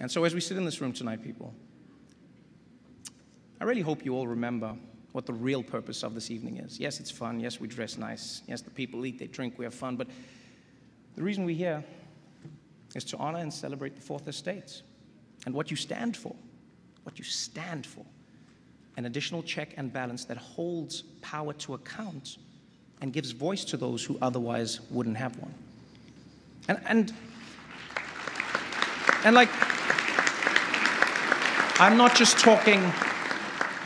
And so, as we sit in this room tonight, people, I really hope you all remember what the real purpose of this evening is. Yes, it's fun. Yes, we dress nice. Yes, the people eat, they drink, we have fun. But the reason we're here is to honor and celebrate the Fourth Estate and what you stand for. What you stand for. An additional check and balance that holds power to account and gives voice to those who otherwise wouldn't have one. And, and, and like, I'm not just talking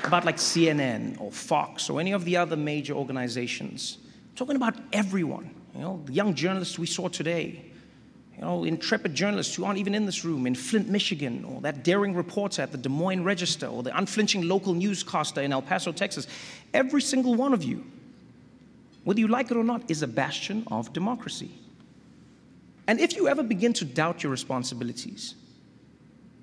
about like CNN or Fox or any of the other major organizations. I'm talking about everyone. You know, the young journalists we saw today, you know, intrepid journalists who aren't even in this room in Flint, Michigan, or that daring reporter at the Des Moines Register, or the unflinching local newscaster in El Paso, Texas. Every single one of you, whether you like it or not, is a bastion of democracy. And if you ever begin to doubt your responsibilities,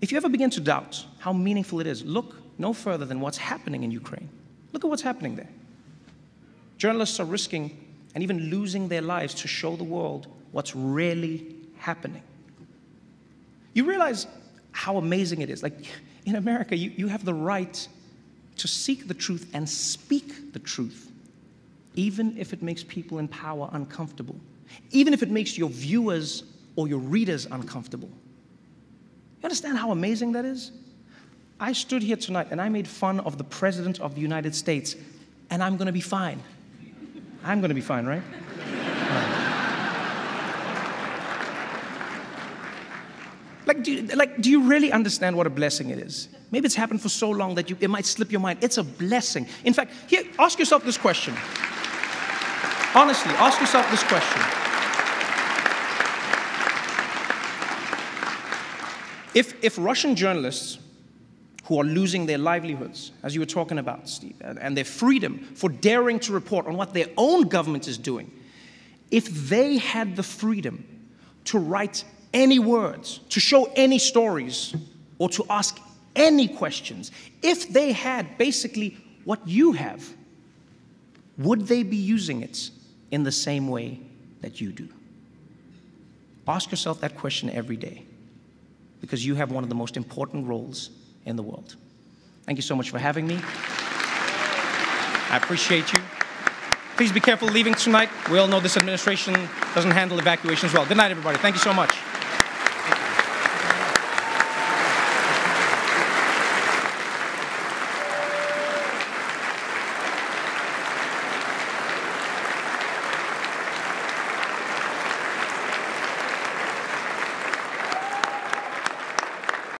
if you ever begin to doubt how meaningful it is, look no further than what's happening in Ukraine. Look at what's happening there. Journalists are risking and even losing their lives to show the world what's really happening. You realize how amazing it is. Like in America, you, you have the right to seek the truth and speak the truth, even if it makes people in power uncomfortable, even if it makes your viewers or your readers uncomfortable. You understand how amazing that is? I stood here tonight and I made fun of the President of the United States, and I'm gonna be fine. I'm gonna be fine, right? like, do you, like, do you really understand what a blessing it is? Maybe it's happened for so long that you, it might slip your mind. It's a blessing. In fact, here, ask yourself this question. Honestly, ask yourself this question. If, if Russian journalists who are losing their livelihoods, as you were talking about, Steve, and their freedom for daring to report on what their own government is doing, if they had the freedom to write any words, to show any stories, or to ask any questions, if they had basically what you have, would they be using it in the same way that you do? Ask yourself that question every day because you have one of the most important roles in the world. Thank you so much for having me. I appreciate you. Please be careful leaving tonight. We all know this administration doesn't handle evacuations well. Good night, everybody. Thank you so much.